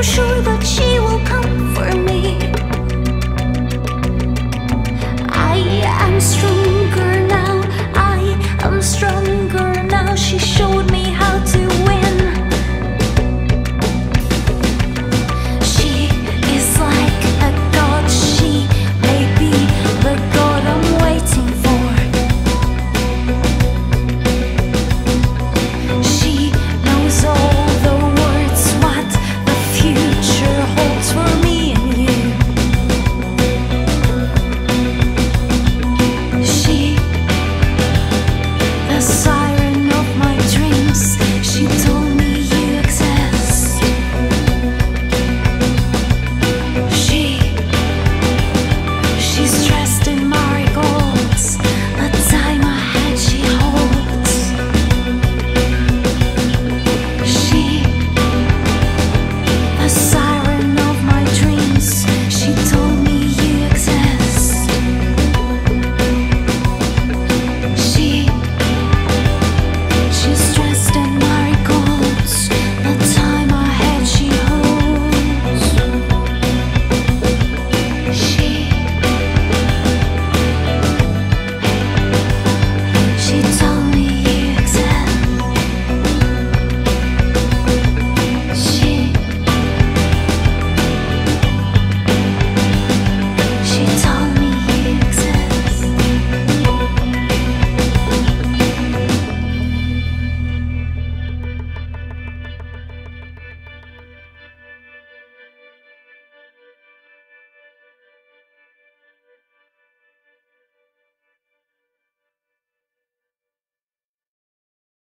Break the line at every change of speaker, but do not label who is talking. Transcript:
不是为